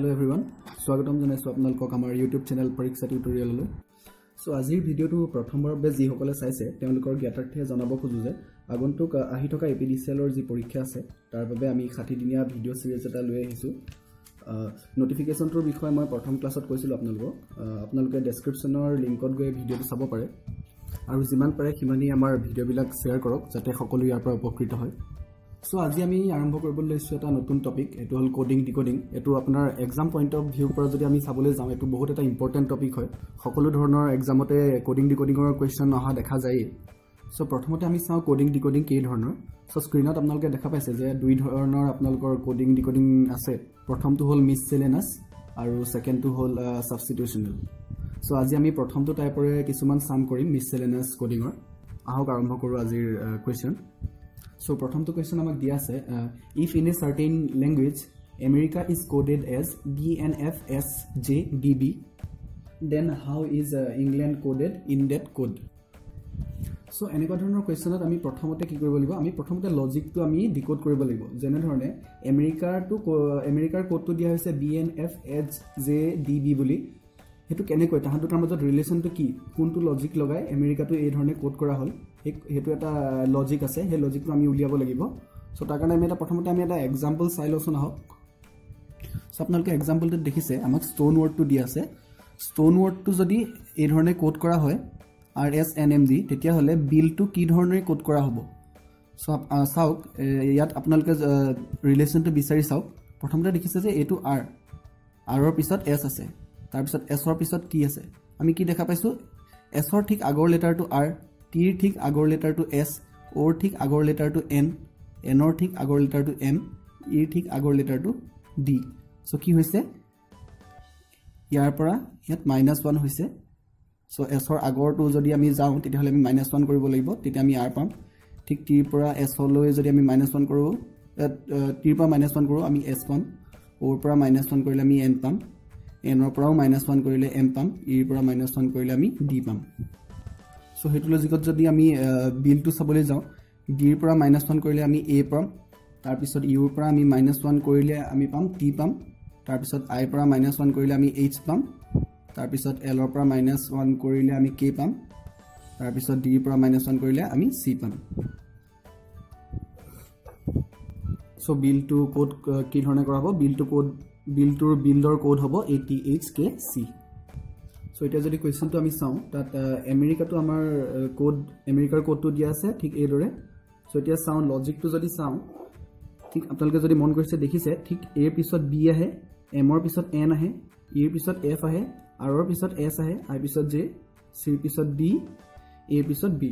Hello everyone স্বাগতম জনাইছোঁ আপোনালোকক আমাৰ ইউটিউব চেনেল পৰীক্ষা টিউটৰিয়েললৈ চ' আজিৰ ভিডিঅ'টো প্ৰথমবাৰৰ বাবে যিসকলে চাইছে তেওঁলোকৰ জ্ঞাতাৰ্থে জনাব খোজোঁ যে আগন্তুক আহি থকা এ পি ডি চি এলৰ যি পৰীক্ষা আছে তাৰ বাবে আমি ষাঠিদিনীয়া ভিডিঅ' ছিৰিজ এটা লৈ আহিছোঁ। নটিফিকেশ্যনটোৰ বিষয়ে মই প্ৰথম ক্লাছত কৈছিলোঁ আপোনালোকক। আপোনালোকে ডেছক্ৰিপশ্যনৰ লিংকত গৈ ভিডিঅ'টো চাব পাৰে। আৰু যিমান পাৰে সিমানেই আমাৰ ভিডিঅ'বিলাক শ্বেয়াৰ কৰক যাতে সকলো ইয়াৰ পৰা উপকৃত হয়। চ' আজি আমি আৰম্ভ কৰিবলৈ লৈছোঁ এটা নতুন টপিক এইটো হ'ল ক'ডিং ডিক'ডিং এইটো আপোনাৰ এক্সাম পইণ্ট অফ ভিউৰ পৰা যদি আমি চাবলৈ যাওঁ এইটো বহুত এটা ইম্পৰ্টেণ্ট টপিক হয়। সকলো ধৰণৰ এক্সামতে ক'ডিং ডিক'ডিঙৰ কুৱেশ্যন অহা দেখা যায়েই। চ' প্ৰথমতে আমি চাওঁ ক'ডিং ডিক'ডিং কেই ধৰণৰ। চ' স্ক্ৰীণত আপোনালোকে দেখা পাইছে যে দুই ধৰণৰ আপোনালোকৰ ক'ডিং ডিক'ডিং আছে। প্ৰথমটো হ'ল মিছ চেলেনাছ আৰু ছেকেণ্ডটো হ'ল ছাবষ্টিটিউশ্যনেল চ' আজি আমি প্ৰথমটো টাইপৰে কিছুমান চাম কৰিম মিছ চেলেনাছ ক'ডিঙৰ আহক আৰম্ভ কৰোঁ আজিৰ কুৱেশ্যন চ' প্ৰথমটো কুৱেশ্যন আমাক দিয়া আছে if in a certain language America is coded as B N F S J D B then how is England coded in that code so' এনেকুৱা ধৰণৰ কুৱেশ্যনত আমি প্ৰথমতে কি কৰিব লাগিব? আমি প্ৰথমতে লজিকটো আমি ডিক'ড কৰিব লাগিব। যেনেধৰণে আমেৰিকাৰটো আমেৰিকাৰ কোডটো দিয়া হৈছে B N F S J D B বুলি। সেইটো কেনেকৈ? তাহাঁত দুটাৰ মাজত ৰিলেশ্যনটো কি? কোনটো লজিক লগাই আমেৰিকাটো এই ধৰণে কোড কৰা হ'ল? সেইটো এটা লজিক আছে সেই লজিকটো আমি উলিয়াব লাগিব। চ' তাৰ কাৰণে আমি এটা প্ৰথমতে আমি এটা এক্সাম্পল চাই লওঁচোন আহক। চ' আপোনালোকে এক্সাম্পলটোত দেখিছে আমাক ষ্ট'ন ৱৰ্ডটো দি আছে। ষ্ট'ন ৱৰ্ডটো যদি এই ধৰণে কোড কৰা হয় R S N M D তেতিয়াহ'লে বিলটো কি ধৰণে কোড কৰা হ'ব? চ' চাওক ইয়াত আপোনালোকে ৰিলেশ্যনটো বিচাৰি চাওক। প্ৰথমতে দেখিছে যে এইটো আৰ আৰৰ পিছত এছ আছে। তাৰপিছত এছৰ পিছত টি আছে? আমি কি দেখা পাইছোঁ? এছৰ ঠিক আগৰ লেটাৰটো আৰ টিৰ ঠিক আগৰ লেটাৰটো এছ অ'ৰ ঠিক আগৰ লেটাৰটো এন এনৰ ঠিক আগৰ লেটাৰটো এম ইৰ ঠিক আগৰ লেটাৰটো ডি। চ' কি হৈছে? ইয়াৰ পৰা ইয়াত মাইনাছ ওৱান হৈছে। চ' এছৰ আগৰটো যদি আমি যাওঁ তেতিয়াহ'লে আমি মাইনাছ ওৱান কৰিব লাগিব তেতিয়া আমি আৰ পাম। ঠিক টিৰ পৰা এছলৈ যদি আমি মাইনাছ ওৱান কৰোঁ টিৰ পৰা মাইনাছ ওৱান কৰোঁ আমি এছ পাম। অ'ৰ পৰা মাইনাছ ওৱান কৰিলে আমি এন পাম। এনৰ পৰাও মাইনাছ ওৱান কৰিলে এম পাম। ইৰ পৰা মাইনাছ ওৱান কৰিলে আমি ডি পাম। চ' সেইটো লজিকত যদি আমি বিলটো চাবলৈ যাওঁ ডিৰ পৰা মাইনাছ ওৱান কৰিলে আমি এ পাম তাৰপিছত ইউৰ পৰা আমি মাইনাছ ওৱান কৰিলে আমি পাম টি পাম তাৰপিছত আইৰ পৰা মাইনাছ ওৱান কৰিলে আমি এইচ পাম তাৰপিছত এলৰ পৰা মাইনাছ ওৱান কৰিলে আমি কে পাম তাৰপিছত ডিৰ পৰা মাইনাছ ওৱান কৰিলে আমি চি পাম। চ' বিলটো ক'ত কি ধৰণে কৰা হ'ব? বিলটো ক'ত বিলটোৰ বিল্ডৰ ক'ড হ'ব A T H K C so' এতিয়া যদি কুৱেশ্যনটো আমি চাওঁ তাত আমেৰিকাটো আমাৰ ক'ড আমেৰিকাৰ ক'ডটো দিয়া আছে ঠিক এইদৰে। চ' এতিয়া চাওঁ লজিকটো যদি চাওঁ ঠিক আপোনালোকে যদি মন কৰিছে দেখিছে ঠিক এৰ পিছত বি আহে এমৰ পিছত এন আহে ইৰ পিছত এফ আহে আৰৰ পিছত এছ আহে আইৰ পিছত জে চিৰ পিছত ডি এৰ পিছত বি।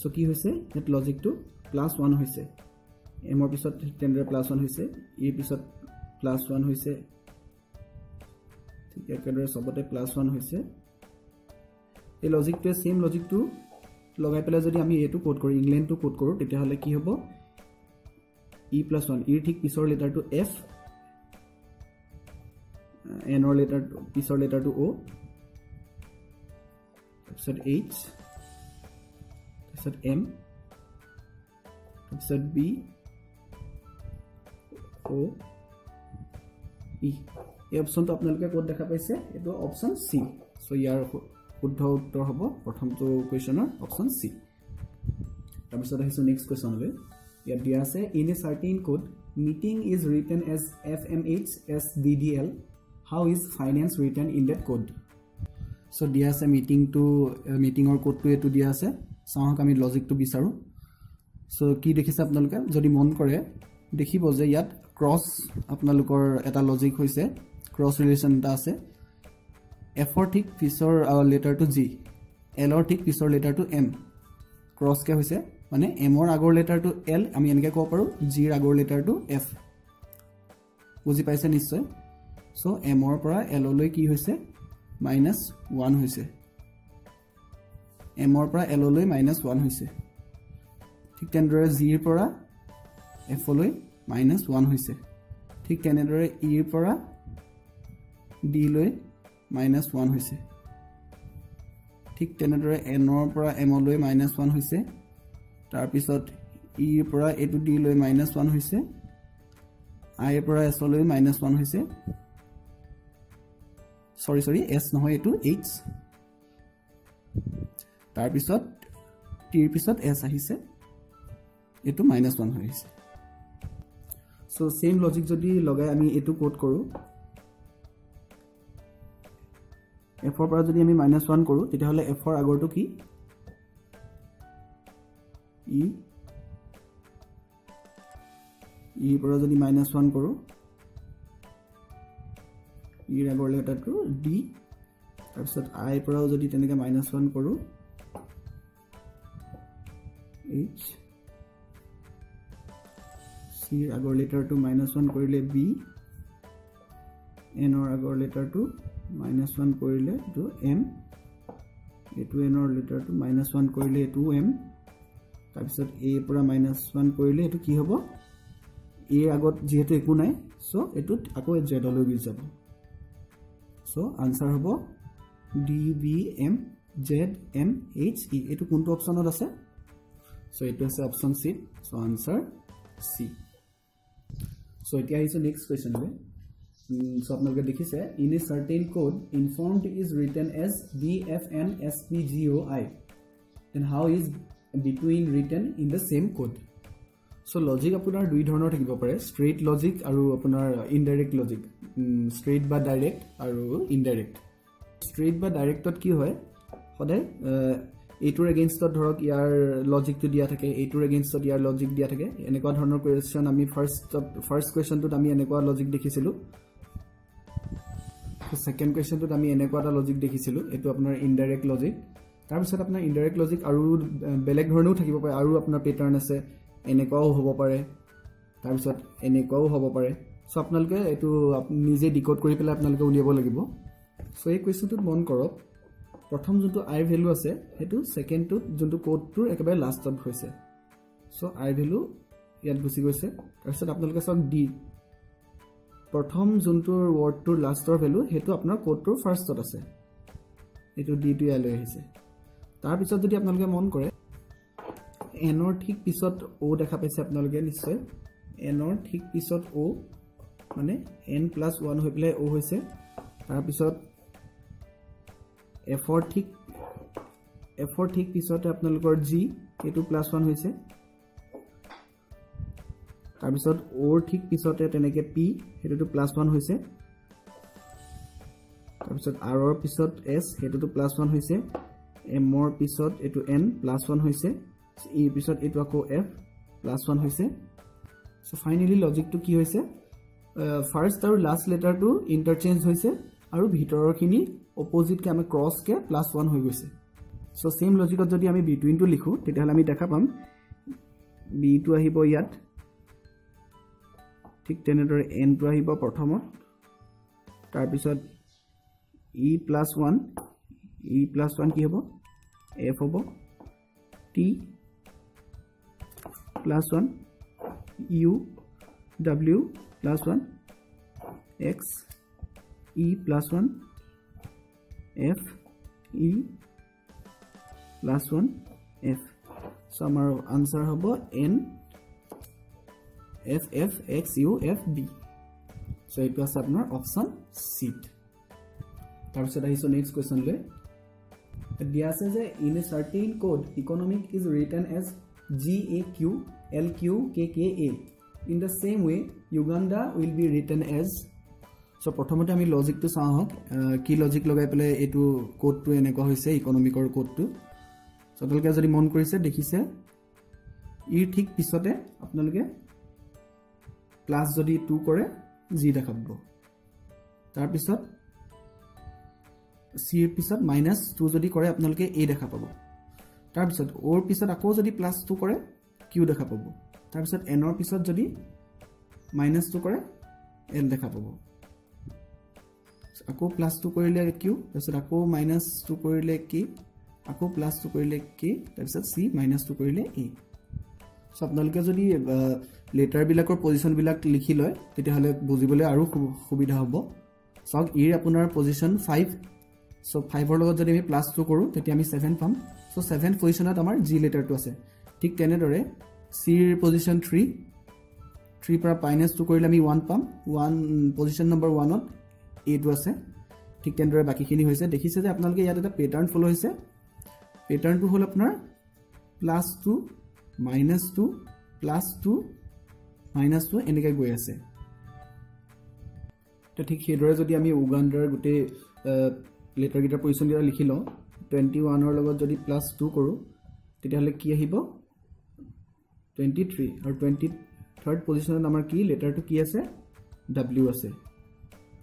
চ' কি হৈছে? ইয়াত লজিকটো প্লাছ ওৱান হৈছে। এমৰ পিছত তেনেদৰে প্লাছ ওৱান হৈছে ইৰ পিছত প্লাছ ওৱান হৈছে ঠিক একেদৰে চবতে প্লাছ ওৱান হৈছে। এই লজিকটোৱে ছেইম লজিকটো লগাই পেলাই যদি আমি এইটো কোড কৰোঁ ইংলেণ্ডটো কোড কৰোঁ তেতিয়াহ'লে কি হ'ব? ই প্লাছ ওৱান ইৰ ঠিক পিছৰ লেটাৰটো এফ এনৰ লেটাৰটো পিছৰ লেটাৰটো অ' তাৰপিছত এইচ তাৰপিছত এম তাৰপিছত বি অ' ই এই অপশ্যনটো আপোনালোকে ক'ত দেখা পাইছে? এইটো অপশ্যন চি চ' ইয়াৰ শুদ্ধ উত্তৰ হ'ব প্ৰথমটো কুৱেশ্যনৰ অপশ্যন চি তাৰপিছত আহিছোঁ নেক্সট কুৱেশ্যনলৈ ইয়াত দিয়া আছে in a certain code meeting is written as F M H S D D L how is finance written in that code so' দিয়া আছে মিটিংটো মিটিঙৰ কোডটো এইটো দিয়া আছে। চাওক আমি লজিকটো বিচাৰোঁ। চ' কি দেখিছে আপোনালোকে? যদি মন কৰে দেখিব যে ইয়াত ক্ৰছ আপোনালোকৰ এটা লজিক হৈছে। ক্ৰছ ৰিলেশ্যন এটা আছে। এফৰ ঠিক পিছৰ লেটাৰটো জি এলৰ ঠিক পিছৰ লেটাৰটো এম ক্ৰছকৈ হৈছে মানে এমৰ আগৰ লেটাৰটো এল আমি এনেকৈ ক'ব পাৰোঁ জিৰ আগৰ লেটাৰটো এফ বুজি পাইছে নিশ্চয়? চ' এমৰ পৰা এললৈ কি হৈছে? মাইনাছ ওৱান হৈছে। এমৰ পৰা এললৈ মাইনাছ ওৱান হৈছে। ঠিক তেনেদৰে জিৰ পৰা এফলৈ মাইনাছ ওৱান হৈছে। ঠিক তেনেদৰে ইৰ পৰা ডিলৈ মাইনাছ ওৱান হৈছে। ঠিক তেনেদৰে এনৰ পৰা এমলৈ মাইনাছ ওৱান হৈছে। তাৰপিছত ইৰ পৰা এইটো ডিলৈ মাইনাছ ওৱান হৈছে। আইৰ পৰা এছলৈ মাইনাছ ওৱান হৈছে। চৰি চৰি এছ নহয় এইটো এইচ তাৰপিছত টিৰ পিছত এছ আহিছে। এইটো মাইনাছ ওৱান হৈ আহিছে। চ' ছেইম লজিক যদি লগাই আমি এইটো ক'ড কৰোঁ। এফৰ পৰা যদি আমি মাইনাছ ওৱান কৰোঁ তেতিয়াহ'লে এফৰ আগৰটো কি? ই ইৰ পৰা যদি মাইনাছ ওৱান কৰোঁ ইৰ আগৰ লেটাৰটো ডি তাৰপিছত আইৰ পৰাও যদি তেনেকৈ মাইনাছ ওৱান কৰোঁ এইচ চিৰ আগৰ লেটাৰটো মাইনাছ ওৱান কৰিলে বি এনৰ আগৰ লেটাৰটো মাইনাছ ওৱান কৰিলে এইটো এম এইটো এনৰ লেটাৰটো মাইনাছ ওৱান কৰিলে এইটো এম তাৰপিছত এৰ পৰা মাইনাছ ওৱান কৰিলে এইটো কি হ'ব? এৰ আগত যিহেতু একো নাই চ' এইটোত আকৌ জেডলৈ গুচি যাব। চ' আনচাৰ হ'ব D B M Z M H E এইটো কোনটো অপশ্যনত আছে? চ' এইটো আছে অপশ্যন চিত চ' আনচাৰ চি চ' এতিয়া আহিছোঁ নেক্সট কুৱেশ্যনলৈ চ' আপোনালোকে দেখিছে in a certain code informed is written as B F N S P G O' I then how is between written in the same code so' logic আপোনাৰ দুই ধৰণৰ থাকিব পাৰে straight logic আৰু আপোনাৰ indirect logic straight বা direct আৰু indirect straight বা ডাইৰেক্টত কি হয়? সদায় এইটোৰ এগেইনষ্টত ধৰক ইয়াৰ লজিকটো দিয়া থাকে এইটোৰ এগেইনষ্টত ইয়াৰ লজিক দিয়া থাকে। এনেকুৱা ধৰণৰ কুৱেশ্যন আমি ফাৰ্ষ্টত ফাৰ্ষ্ট কুৱেশ্যনটোত আমি এনেকুৱা লজিক দেখিছিলোঁ। ছেকেণ্ড কুৱেশ্যনটোত আমি এনেকুৱা এটা লজিক দেখিছিলোঁ এইটো আপোনাৰ ইনডাইৰেক্ট লজিক তাৰপিছত আপোনাৰ ইনডাইৰেক্ট লজিক আৰু বেলেগ ধৰণেও থাকিব পাৰে আৰু আপোনাৰ পেটাৰ্ণ আছে এনেকুৱাও হ'ব পাৰে। তাৰপিছত এনেকুৱাও হ'ব পাৰে। চ' আপোনালোকে এইটো নিজে ডিক'ড কৰি পেলাই আপোনালোকে উলিয়াব লাগিব। চ' এই কুৱেশ্যনটোত মন কৰক প্ৰথম যোনটো আইৰ ভেলু আছে সেইটো ছেকেণ্ডটোত যোনটো ক'ডটোৰ একেবাৰে লাষ্টত হৈছে চ' আইৰ ভেলু ইয়াত গুচি গৈছে। তাৰপিছত আপোনালোকে চাওক ডি প্ৰথম যোনটো ৱৰ্ডটোৰ লাষ্টৰ ভেলু সেইটো আপোনাৰ ক'ডটোৰ ফাৰ্ষ্টত আছে। এইটো ডিটো ইয়ালৈ আহিছে। তাৰপিছত যদি আপোনালোকে মন কৰে এনৰ ঠিক পিছত অ' দেখা পাইছে আপোনালোকে নিশ্চয়। এনৰ ঠিক পিছত অ' মানে এন প্লাছ ওৱান হৈ পেলাই অ' হৈছে। তাৰপিছত এফৰ ঠিক এফৰ ঠিক পিছতে আপোনালোকৰ জি এইটো প্লাছ ওৱান হৈছে। তাৰপিছত অ'ৰ ঠিক পিছতে তেনেকৈ পি সেইটোতো প্লাছ ওৱান হৈছে। তাৰপিছত আৰৰ পিছত এছ সেইটোতো প্লাছ ওৱান হৈছে। এমৰ পিছত এইটো এন প্লাছ ওৱান হৈছে। ইৰ পিছত এইটো আকৌ এফ প্লাছ ওৱান হৈছে। চ' ফাইনেলি লজিকটো কি হৈছে? ফাৰ্ষ্ট আৰু লাষ্ট লেটাৰটো ইণ্টাৰচেঞ্জ হৈছে আৰু ভিতৰৰখিনি অপজিটকৈ আমি ক্ৰছকৈ প্লাছ ওৱান হৈ গৈছে। চ' ছেইম লজিকত যদি আমি বিটুইনটো লিখোঁ তেতিয়াহ'লে আমি দেখা পাম। বিটো আহিব ইয়াত। ঠিক তেনেদৰে এনটো আহিব প্ৰথমত। তাৰপিছত E plus one E plus one কি হ'ব? এফ হ'ব। T plus one U W plus one X E plus one F E plus one F so' আমাৰ আনচাৰ হ'ব N F F X U F B so' এইটো আছে আপোনাৰ option seat তাৰপিছত আহিছোঁ নেক্সট কুৱেশ্যনলৈ দিয়া আছে যে in a certain code economic is return as G A Q L Q K K A in the same way Uganda will be return as so' প্ৰথমতে আমি লজিকটো চাওঁ আহক কি লজিক লগাই পেলাই এইটো কোডটো এনেকুৱা হৈছে ইকনমিকৰ কোডটো চ' আপোনালোকে যদি মন কৰিছে দেখিছে ইৰ ঠিক পিছতে আপোনালোকে প্লাছ যদি টু কৰে জি দেখা পাব। তাৰপিছত চিৰ পিছত মাইনাছ টু যদি কৰে আপোনালোকে এ দেখা পাব। তাৰপিছত অ'ৰ পিছত আকৌ যদি প্লাছ টু কৰে কিউ দেখা পাব। তাৰপিছত এনৰ পিছত যদি মাইনাছ টু কৰে এল দেখা পাব। আকৌ প্লাছ টু কৰিলে কিউ তাৰপিছত আকৌ মাইনাছ টু কৰিলে কে আকৌ প্লাছ টু কৰিলে কে তাৰপিছত চি মাইনাছ টু কৰিলে এ চ' আপোনালোকে যদি লেটাৰবিলাকৰ পজিশ্যনবিলাক লিখি লয় তেতিয়াহ'লে বুজিবলৈ আৰু সুবিধা হ'ব। চাওক ইৰ আপোনাৰ পজিশ্যন ফাইভ চ' ফাইভৰ লগত যদি আমি প্লাছ টু কৰোঁ তেতিয়া আমি ছেভেন পাম। চ' ছেভেন পজিশ্যনত আমাৰ জি লেটাৰটো আছে। ঠিক তেনেদৰে চিৰ পজিশ্যন থ্ৰী থ্ৰীৰ পৰা মাইনাছ টু কৰিলে আমি ওৱান পাম। ওৱান পজিশ্যন নম্বৰ ওৱানত এইটো আছে। ঠিক তেনেদৰে বাকীখিনি হৈছে। দেখিছে যে আপোনালোকে ইয়াত এটা পেটাৰ্ণ ফ'ল' হৈছে। পেটাৰ্ণটো হ'ল আপোনাৰ plus two minus two plus two minus two এনেকৈ গৈ আছে। তো ঠিক সেইদৰে যদি আমি উগাণ্ডাৰ গোটেই লেটাৰকেইটাৰ পজিশ্যনকেইটা লিখি লওঁ টুৱেণ্টি ওৱানৰ লগত যদি প্লাছ টু কৰোঁ তেতিয়াহ'লে কি আহিব? টুৱেণ্টি থ্ৰী আৰু টুৱেণ্টি থাৰ্ড পজিশ্যনত আমাৰ কি লেটাৰটো কি আছে? ডাব্লিউ আছে।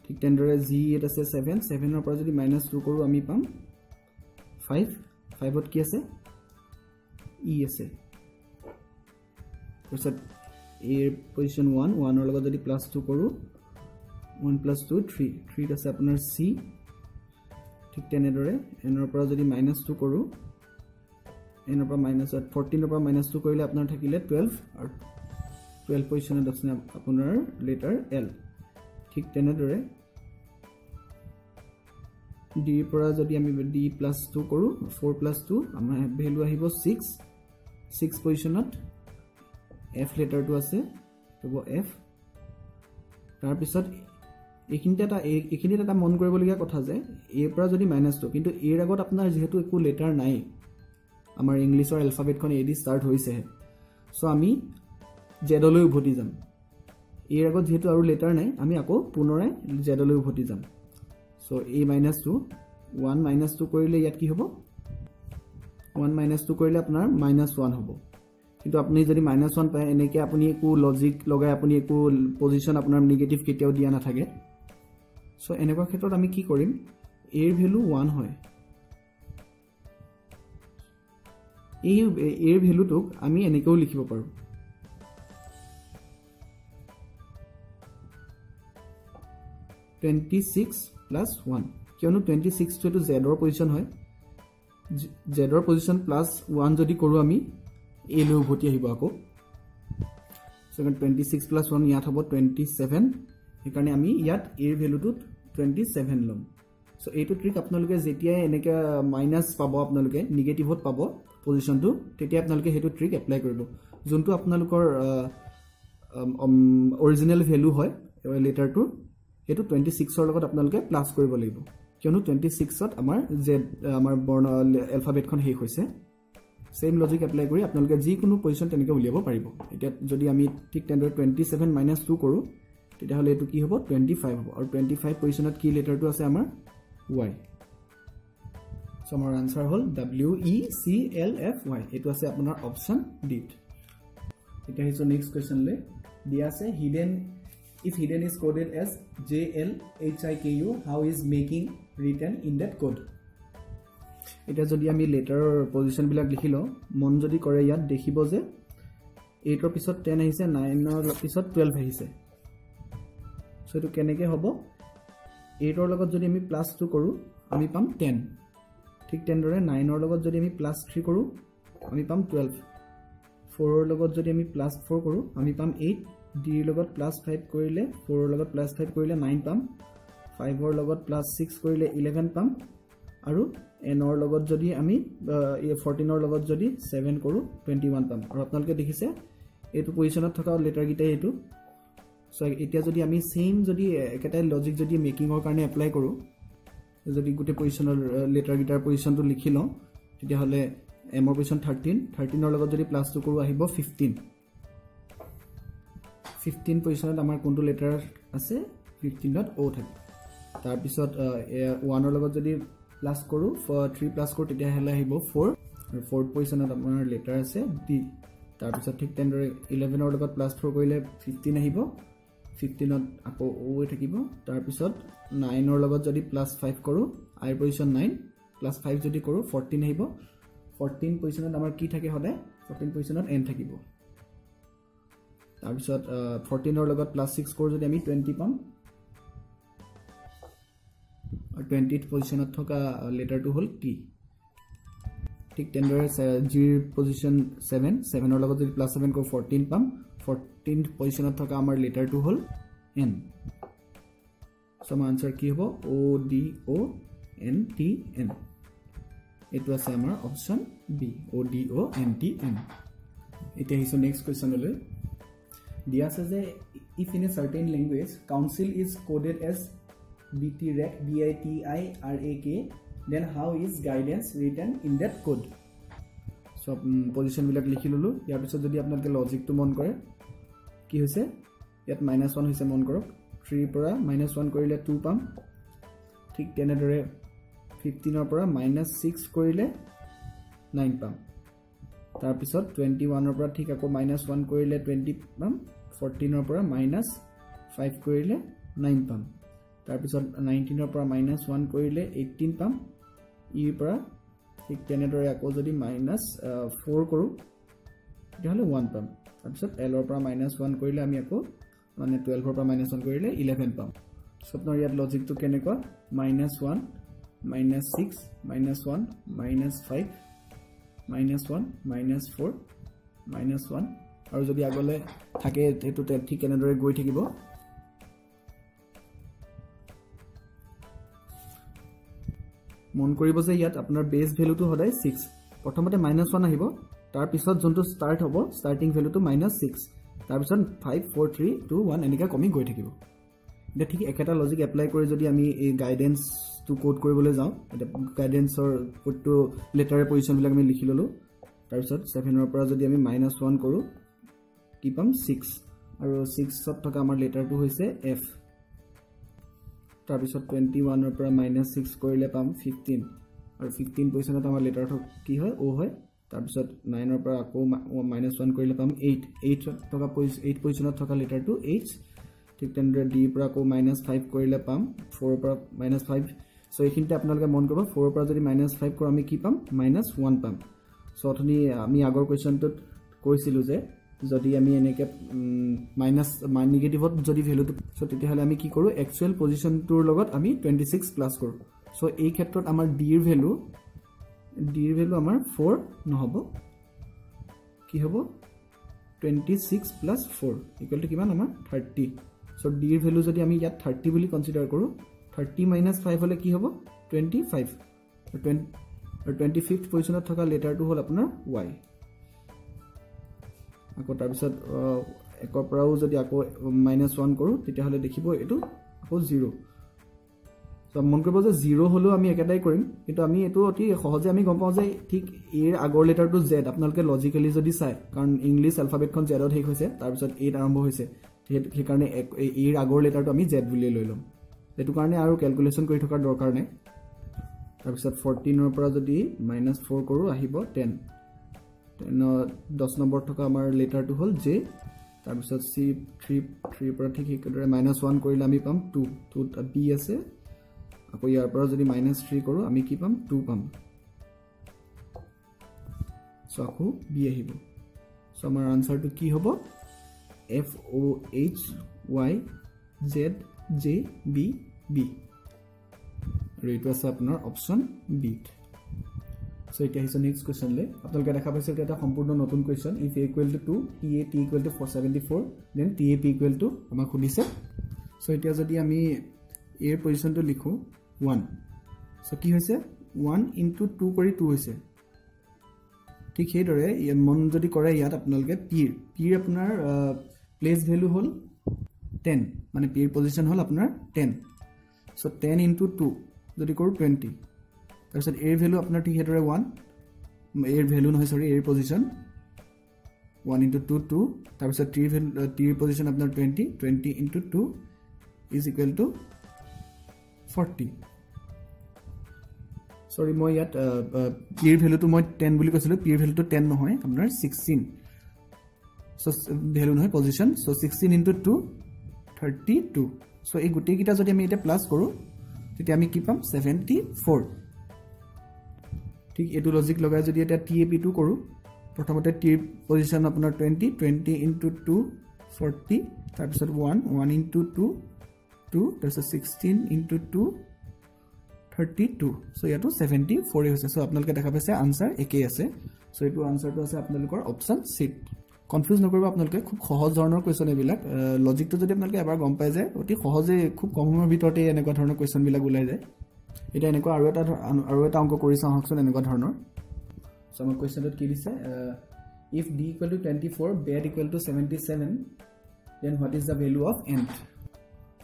ঠিক তেনেদৰে জি এইট আছে ছেভেন ছেভেনৰ পৰা যদি মাইনাছ টু কৰোঁ আমি পাম ফাইভ ফাইভত কি আছে? ই আছে। তাৰপিছত এৰ পজিশ্যন ওৱান ওৱানৰ লগত যদি প্লাছ টু কৰোঁ ওৱান প্লাছ টু থ্ৰী থ্ৰীত আছে আপোনাৰ চি ঠিক তেনেদৰে এনৰ পৰা যদি মাইনাছ টু কৰোঁ এনৰ পৰা মাইনাছ ফৰ্টিনৰ পৰা মাইনাছ টু কৰিলে আপোনাৰ থাকিলে টুৱেলভ আৰু টুৱেলভ পজিশ্যনত আছে আপোনাৰ লেটাৰ এল ঠিক তেনেদৰে ডিৰ পৰা যদি আমি ডি প্লাছ টু কৰোঁ ফ'ৰ প্লাছ টু আমাৰ ভেলু আহিব ছিক্স ছিক্স পজিশ্যনত এফ লেটাৰটো আছে হ'ব এফ তাৰপিছত এইখিনিতে এটা এইখিনিত এটা মন কৰিবলগীয়া কথা যে এৰ পৰা যদি মাইনাছ টু কিন্তু এৰ আগত আপোনাৰ যিহেতু একো লেটাৰ নাই আমাৰ ইংলিছৰ এলফাবেটখন এ দি ষ্টাৰ্ট হৈছেহে চ' আমি জেডলৈ উভতি যাম। এৰ আগত যিহেতু আৰু লেটাৰ নাই আমি আকৌ পুনৰাই জেডলৈ উভতি যাম। So' A minus two one minus two কৰিলে ইয়াত কি হ'ব? ওৱান মাইনাছ টু কৰিলে আপোনাৰ মাইনাছ ওৱান হ'ব। কিন্তু আপুনি যদি মাইনাছ ওৱান পায় এনেকৈ আপুনি একো লজিক লগাই আপুনি একো পজিশ্যন আপোনাৰ নিগেটিভ কেতিয়াও দিয়া নাথাকে। চ' এনেকুৱা ক্ষেত্ৰত আমি কি কৰিম? এৰ ভেলু ওৱান হয়। এই এৰ ভেলুটোক আমি এনেকৈও লিখিব পাৰোঁ। টুৱেণ্টি ছিক্স প্লাছ ওৱান কিয়নো টুৱেণ্টি ছিক্সটো এইটো জেডৰ পজিশ্যন হয়। জেডৰ পজিশ্যন প্লাছ ওৱান যদি কৰোঁ আমি এইলৈ উভতি আহিব আকৌ। Second twenty six plus one ইয়াত হ'ব টুৱেণ্টি ছেভেন সেইকাৰণে আমি ইয়াত এৰ ভেলুটোত টুৱেণ্টি ছেভেন ল'ম। চ' এইটো ট্ৰিক আপোনালোকে যেতিয়াই এনেকৈ মাইনাছ পাব আপোনালোকে নিগেটিভত পাব পজিশ্যনটো তেতিয়া আপোনালোকে সেইটো ট্ৰিক এপ্লাই কৰিব। যোনটো আপোনালোকৰ অৰিজিনেল ভেলু হয় লেটাৰটোৰ সেইটো টুৱেণ্টি ছিক্সৰ লগত আপোনালোকে প্লাছ কৰিব লাগিব। কিয়নো টুৱেণ্টি ছিক্সত আমাৰ জেড আমাৰ বৰ্ণ এলফাবেটখন শেষ হৈছে। ছেইম লজিক এপ্লাই কৰি আপোনালোকে যিকোনো পজিশ্যন তেনেকৈ উলিয়াব পাৰিব। এতিয়া যদি আমি ঠিক তেনেদৰে টুৱেণ্টি ছেভেন মাইনাছ টু কৰোঁ তেতিয়াহ'লে এইটো কি হ'ব? টুৱেণ্টি ফাইভ হ'ব। আৰু টুৱেণ্টি ফাইভ পজিশ্যনত কি লেটাৰটো আছে আমাৰ? ৱাই চ' আমাৰ আনচাৰ হ'ল W E C L F Y এইটো আছে আপোনাৰ অপশ্যন ডিত এতিয়া আহিছোঁ নেক্সট কুৱেশ্যনলৈ দিয়া আছে hidden if hidden is coded as J L H I K U how is making return in that code এতিয়া যদি আমি লেটাৰৰ পজিশ্যনবিলাক লিখি লওঁ মন যদি কৰে ইয়াত দেখিব যে এইটৰ পিছত টেন আহিছে নাইনৰ পিছত টুৱেলভ আহিছে। চ' এইটো কেনেকৈ হ'ব? এইটৰ লগত যদি আমি প্লাছ টু কৰোঁ আমি পাম টেন ঠিক তেনেদৰে নাইনৰ লগত যদি আমি প্লাছ থ্ৰী কৰোঁ আমি পাম টুৱেলভ ফ'ৰৰ লগত যদি আমি প্লাছ ফ'ৰ কৰোঁ আমি পাম এইট ডিৰ লগত প্লাছ ফাইভ কৰিলে ফ'ৰৰ লগত প্লাছ ফাইভ কৰিলে নাইন পাম। ফাইভৰ লগত প্লাছ ছিক্স কৰিলে ইলেভেন পাম। আৰু এনৰ লগত যদি আমি ফৰ্টিনৰ লগত যদি ছেভেন কৰোঁ টুৱেণ্টি ওৱান পাম। আৰু আপোনালোকে দেখিছে এইটো পজিশ্যনত থকা লেটাৰকেইটাই এইটো। চ' এতিয়া যদি আমি ছেইম যদি একেটাই লজিক যদি মেকিঙৰ কাৰণে এপ্লাই কৰোঁ যদি গোটেই পজিশ্যনৰ লেটাৰকেইটাৰ পজিশ্যনটো লিখি লওঁ তেতিয়াহ'লে এমৰ পজিশ্যন থাৰ্টিন থাৰ্টিনৰ লগত যদি প্লাছ টু কৰোঁ আহিব ফিফটিন ফিফটিন পজিশ্যনত আমাৰ কোনটো লেটাৰ আছে? ফিফটিনত অ' থাকে। তাৰপিছত ওৱানৰ লগত যদি প্লাছ কৰোঁ থ্ৰী প্লাছ কৰোঁ তেতিয়াহ'লে আহিব ফ'ৰ আৰু ফ'ৰ্থ পজিশ্যনত আপোনাৰ লেটাৰ আছে ডি তাৰপিছত ঠিক তেনেদৰে ইলেভেনৰ লগত প্লাছ ফ'ৰ কৰিলে ফিফটিন আহিব। ফিফটিনত আকৌ অ' থাকিব। তাৰপিছত নাইনৰ লগত যদি প্লাছ ফাইভ কৰোঁ আইৰ পজিশ্যন নাইন প্লাছ ফাইভ যদি কৰোঁ ফৰ্টিন আহিব। ফৰ্টিন পজিশ্যনত আমাৰ কি থাকে সদায়? ফৰ্টিন পজিশ্যনত এন থাকিব। তাৰপিছত ফৰ্টিনৰ লগত প্লাছ ছিক্স কৰোঁ যদি আমি টুৱেণ্টি পাম। টুৱেণ্টিথ পজিশ্যনত থকা লেটাৰটো হ'ল টি ঠিক তেনেদৰে জিৰ পজিশ্যন ছেভেন ছেভেনৰ লগত যদি প্লাছ ছেভেন কৰোঁ ফৰ্টিন পাম। ফৰ্টিন পজিশ্যনত থকা আমাৰ লেটাৰটো হ'ল এন চ' আমাৰ আনচাৰ কি হ'ব? O' D O' N T N এইটো আছে আমাৰ option B O' D O' N T N এতিয়া আহিছোঁ নেক্সট কুৱেশ্যনলৈ দিয়া আছে যে if in a certain language council is coded as B T rack B I T I R A K then how is guidance return in that code চব পজিশ্যনবিলাক লিখি ল'লোঁ। ইয়াৰ পিছত যদি আপোনালোকে লজিকটো মন কৰে কি হৈছে? ইয়াত মাইনাছ ওৱান হৈছে মন কৰক। থ্ৰীৰ পৰা মাইনাছ ওৱান কৰিলে টু পাম। ঠিক তেনেদৰে ফিফটিনৰ পৰা মাইনাছ ছিক্স কৰিলে নাইন পাম। তাৰপিছত টুৱেণ্টি ওৱানৰ পৰা ঠিক আকৌ মাইনাছ ওৱান কৰিলে টুৱেণ্টি পাম। ফৰ্টিনৰ পৰা মাইনাছ ফাইভ কৰিলে নাইন পাম। তাৰপিছত নাইনটিনৰ পৰা মাইনাছ ওৱান কৰিলে এইটিন পাম। ইৰ পৰা ঠিক তেনেদৰে আকৌ যদি মাইনাছ ফ'ৰ কৰোঁ তেতিয়াহ'লে ওৱান পাম। তাৰপিছত এলৰ পৰা মাইনাছ ওৱান কৰিলে আমি আকৌ মানে টুৱেলভৰ পৰা মাইনাছ ওৱান কৰিলে ইলেভেন পাম। স্বপ্নৰ ইয়াত লজিকটো কেনেকুৱা? Minus one minus six minus one minus five minus one minus four minus one আৰু যদি আগলৈ থাকে সেইটো ঠিক কেনেদৰে গৈ থাকিব। মন কৰিব যে ইয়াত আপোনাৰ বেছ ভেলুটো সদায় ছিক্স প্ৰথমতে মাইনাছ ওৱান আহিব। তাৰপিছত যোনটো ষ্টাৰ্ট হ'ব ষ্টাৰ্টিং ভেলুটো মাইনাছ ছিক্স তাৰপিছত five four three two one এনেকৈ কমি গৈ থাকিব। এতিয়া ঠিক একেটা লজিক এপ্লাই কৰি যদি আমি এই গাইডেঞ্চটো কোড কৰিবলৈ যাওঁ এতিয়া গাইডেঞ্চৰ কোডটো লেটাৰে পজিশ্যনবিলাক আমি লিখি ল'লোঁ। তাৰপিছত ছেভেনৰ পৰা যদি আমি মাইনাছ ওৱান কৰোঁ কি পাম? ছিক্স আৰু ছিক্সত থকা আমাৰ লেটাৰটো হৈছে এফ তাৰপিছত টুৱেণ্টি ওৱানৰ পৰা মাইনাছ ছিক্স কৰিলে পাম ফিফটিন আৰু ফিফটিন পজিশ্যনত আমাৰ লেটাৰটো কি হয়? অ' হয়। তাৰপিছত নাইনৰ পৰা আকৌ মাইনাছ ওৱান কৰিলে পাম এইট এইট থকা এইট পজিশ্যনত থকা লেটাৰটো এইচ ঠিক তেনেদৰে ডিৰ পৰা আকৌ মাইনাছ ফাইভ কৰিলে পাম। ফ'ৰৰ পৰা মাইনাছ ফাইভ চ' এইখিনিতে আপোনালোকে মন কৰিব ফ'ৰৰ পৰা যদি মাইনাছ ফাইভ কৰোঁ আমি কি পাম? মাইনাছ ওৱান পাম। চ' অথনি আমি আগৰ কুৱেশ্যনটোত কৈছিলোঁ যে যদি আমি এনেকৈ মাইনাছ নিগেটিভত যদি ভেলুটো চ' তেতিয়াহ'লে আমি কি কৰোঁ একচুৱেল পজিশ্যনটোৰ লগত আমি টুৱেণ্টি ছিক্স প্লাছ কৰোঁ। চ' এই ক্ষেত্ৰত আমাৰ ডিৰ ভেলু ডিৰ ভেলু আমাৰ ফ'ৰ নহ'ব। কি হ'ব? Twenty six plus four equal to কিমান? আমাৰ থাৰ্টি চ' ডিৰ ভেলু যদি আমি ইয়াত থাৰ্টি বুলি কনচিডাৰ কৰোঁ থাৰ্টি মাইনাছ ফাইভ হ'লে কি হ'ব? টুৱেণ্টি ফাইভ টুৱেণ্টি ফিফ্থ পজিশ্যনত থকা লেটাৰটো হ'ল আপোনাৰ ৱাই আকৌ তাৰপিছত একৰ পৰাও যদি আকৌ মাইনাছ ওৱান কৰোঁ তেতিয়াহ'লে দেখিব এইটো আকৌ জিৰ' চ' মন কৰিব যে জিৰ' হ'লেও আমি একেটাই কৰিম কিন্তু আমি এইটো অতি সহজে আমি গম পাওঁ যে ঠিক এৰ আগৰ লেটাৰটো জেড আপোনালোকে লজিকেলি যদি চায় কাৰণ ইংলিছ এলফাবেটখন জেডত শেষ হৈছে তাৰপিছত এইত আৰম্ভ হৈছে সেইকাৰণে এৰ আগৰ লেটাৰটো আমি জেড বুলিয়ে লৈ ল'ম। সেইটো কাৰণে আৰু কেলকুলেশ্যন কৰি থকাৰ দৰকাৰ নাই। তাৰপিছত ফৰ্টিনৰ পৰা যদি মাইনাছ ফ'ৰ কৰোঁ আহিব টেন দহ নম্বৰত থকা আমাৰ লেটাৰটো হ'ল জে তাৰপিছত চি থ্ৰী থ্ৰীৰ পৰা ঠিক সেইদৰে মাইনাছ ওৱান কৰিলে আমি পাম টু টুত বি আছে। আকৌ ইয়াৰ পৰা যদি মাইনাছ থ্ৰী কৰোঁ আমি কি পাম? টু পাম। চ' আকৌ বি আহিব। চ' আমাৰ আনচাৰটো কি হ'ব? F O' H Y Z J B B. আৰু এইটো আছে আপোনাৰ অপশ্যন বিত। চ' এতিয়া আহিছোঁ নেক্সট কুৱেশ্যনলৈ আপোনালোকে দেখা পাইছে এইটো এটা সম্পূৰ্ণ নতুন question if A equal to two T A T equal to four seventy four then T A P equal to আমাক সুধিছে। চ' এতিয়া যদি আমি এৰ পজিশ্যনটো লিখোঁ ওৱান চ' কি হৈছে? ওৱান ইনটু টু কৰি টু হৈছে। ঠিক সেইদৰে মন যদি কৰে ইয়াত আপোনালোকে পিৰ পিৰ আপোনাৰ প্লেচ ভেলু হ'ল টেন মানে পিৰ পজিশ্যন হ'ল আপোনাৰ ten so' ten into two যদি কৰোঁ টুৱেণ্টি তাৰপিছত এৰ ভেলু আপোনাৰ ঠিক সেইদৰে ওৱান এৰ ভেলু নহয় sorry R position one into two two তাৰপিছত টিৰ ভেলু টিৰ পজিশ্যন আপোনাৰ twenty twenty into two is equal to forty sorry মই ইয়াত পিৰ ভেলুটো মই টেন বুলি কৈছিলোঁ পিৰ ভেলুটো টেন নহয় আপোনাৰ ছিক্সটিন চ' ভেলু নহয় position so' sixteen into two thirty two so' এই গোটেইকেইটা যদি আমি এতিয়া প্লাছ কৰোঁ তেতিয়া আমি কি পাম? ছেভেণ্টি ফ'ৰ ঠিক এইটো লজিক লগাই যদি এতিয়া টি এ পিটো কৰোঁ প্ৰথমতে টিৰ পজিশ্যন আপোনাৰ twenty twenty into two forty তাৰপিছত one one into two two তাৰপিছত sixteen into two thirty two so' ইয়াতো ছেভেণ্টি ফ'ৰে হৈছে। চ' আপোনালোকে দেখা পাইছে আনচাৰ একেই আছে। চ' এইটো আনচাৰটো আছে আপোনালোকৰ অপশ্যন চিট কনফিউজ নকৰিব আপোনালোকে খুব সহজ ধৰণৰ কুৱেশ্যন এইবিলাক। লজিকটো যদি আপোনালোকে এবাৰ গম পাই যায় অতি সহজে খুব কম সময়ৰ ভিতৰতে এনেকুৱা ধৰণৰ কুৱেশ্যনবিলাক ওলাই যায়। এতিয়া এনেকুৱা আৰু এটা আৰু এটা অংক কৰি চাওঁ আহকচোন এনেকুৱা ধৰণৰ। চ' আমাৰ কুৱেশ্যনটোত কি দিছে? If D equal to twenty four bed equal to seventy seven then what is the value of and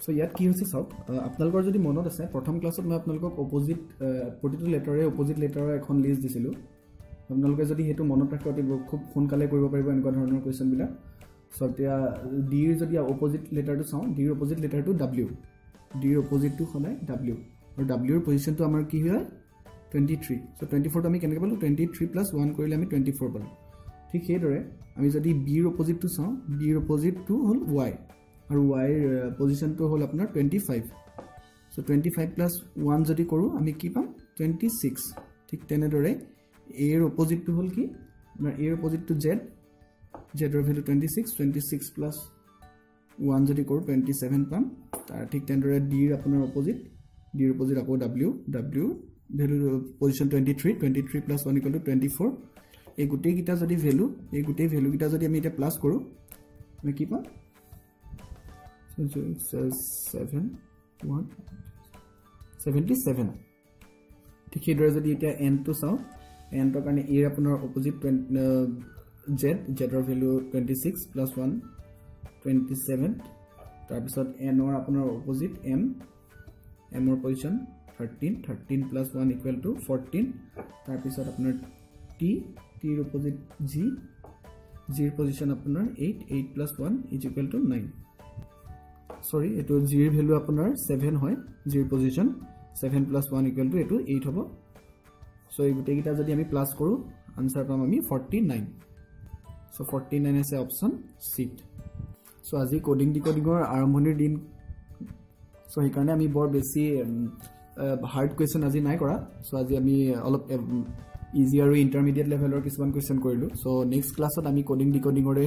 so' ইয়াত কি হৈছে চাওক আপোনালোকৰ যদি মনত আছে প্ৰথম ক্লাছত মই আপোনালোকক অপজিট প্ৰতিটো লেটাৰে অপজিট লেটাৰৰ এখন লিষ্ট দিছিলোঁ। আপোনালোকে যদি সেইটো মনত ৰাখে অতি খুব সোনকালে কৰিব পাৰিব এনেকুৱা ধৰণৰ কুৱেশ্যনবিলাক চ' এতিয়া ডিৰ যদি অপজিট লেটাৰটো চাওঁ ডিৰ অপজিট লেটাৰটো ডাব্লিউ ডিৰ অপজিটটো সদায় ডাব্লিউ আৰু ডাব্লিউৰ পজিশ্যনটো আমাৰ কি হয়? টুৱেণ্টি থ্ৰী চ' টুৱেণ্টি ফ'ৰটো আমি কেনেকৈ পালোঁ? টুৱেণ্টি থ্ৰী প্লাছ ওৱান কৰিলে আমি টুৱেণ্টি ফ'ৰ পালোঁ। ঠিক সেইদৰে আমি যদি বিৰ অপজিটটো চাওঁ বিৰ অপজিটটো হ'ল ৱাই আৰু ৱাইৰ পজিশ্যনটো হ'ল আপোনাৰ twenty five so' twenty five plus one যদি কৰোঁ আমি কি পাম? টুৱেণ্টি ছিক্স ঠিক তেনেদৰে এৰ অপজিটটো হ'ল কি? আপোনাৰ এৰ অপজিটটো Z জেডৰ value twenty six twenty six plus one যদি কৰোঁ টুৱেণ্টি ছেভেন পাম। তাৰ ঠিক তেনেদৰে ডিৰ আপোনাৰ অপজিট ডিৰ অপজিট আকৌ W W value position twenty three twenty three plus one equal to twenty four এই গোটেইকেইটা যদি ভেলু এই গোটেই ভেলুকেইটা যদি আমি এতিয়া প্লাছ কৰোঁ আমি কি পাম? ছেভেন ওৱান ছেভেণ্টি ছেভেন ঠিক সেইদৰে যদি এতিয়া এনটো চাওঁ এনটোৰ কাৰণে এৰ আপোনাৰ opposite Z জেডৰ value twenty six plus one twenty seven তাৰপিছত এনৰ আপোনাৰ অপজিট এম এমৰ position thirteen thirteen plus one equal to fourteen তাৰপিছত আপোনাৰ টি টিৰ অপজিট জি জিৰ পজিশ্যন আপোনাৰ eight eight plus one is equal to nine sorry এইটো জিৰ ভেলু আপোনাৰ ছেভেন হয় zero position seven plus one equal to এইটো এইট হ'ব। চ' এই গোটেইকেইটা যদি আমি প্লাছ কৰোঁ আনচাৰ পাম আমি forty nine so' forty nine আছে অপশ্যন চিট চ' আজি কডিং ডিকডিঙৰ আৰম্ভণিৰ দিন চ' সেইকাৰণে আমি বৰ বেছি হাৰ্ড কুৱেশ্যন আজি নাই কৰা। চ' আজি আমি অলপ ইজি আৰু ইণ্টাৰমিডিয়েট লেভেলৰ কিছুমান কুৱেশ্যন কৰিলোঁ। চ' নেক্সট ক্লাছত আমি কডিং ডিকডিঙৰে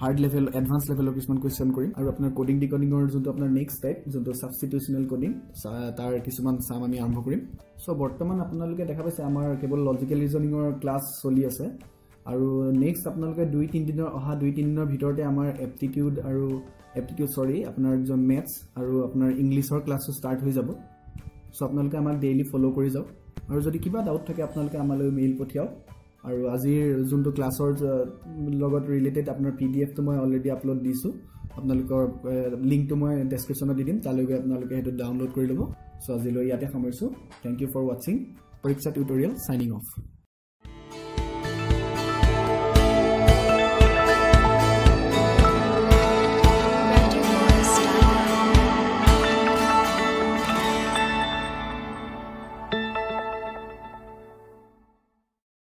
হাৰ্ড লেভেল এডভান্স লেভেলৰ কিছুমান কুৱেশ্যন কৰিম। আৰু আপোনাৰ কডিং ডিকডিঙৰ যোনটো আপোনাৰ নেক্সট টাইপ যোনটো ছাবষ্টিটিউচনেল কডিং তাৰ কিছুমান চাম আমি আৰম্ভ কৰিম। চ' বৰ্তমান আপোনালোকে দেখা পাইছে আমাৰ কেৱল লজিকেল ৰিজনিঙৰ ক্লাছ চলি আছে। আৰু নেক্সট আপোনালোকে দুই তিনিদিনৰ অহা দুই তিনিদিনৰ ভিতৰতে আমাৰ এপ্টিটিউড আৰু এপ্টিটিউড চৰি আপোনাৰ যোন মেথছ আৰু আপোনাৰ ইংলিছৰ ক্লাছো ষ্টাৰ্ট হৈ যাব। চ' আপোনালোকে আমাক ডেইলি ফ'ল' কৰি যাওক। আৰু যদি কিবা ডাউট থাকে আপোনালোকে আমালৈ মেইল পঠিয়াওক। আৰু আজিৰ যোনটো ক্লাছৰ লগত ৰিলেটেড আপোনাৰ পি ডি এফটো মই অলৰেডি আপলোড দিছোঁ। আপোনালোকৰ লিংকটো মই ডেছক্ৰিপশ্যনত দি দিম। তালৈ গৈ আপোনালোকে সেইটো ডাউনলোড কৰি ল'ব। চ' আজিলৈ ইয়াতে সামৰিছোঁ। থেংক ইউ ফৰ ৱাচিং পৰীক্ষা টিউটৰিয়েল চাইনিং অফ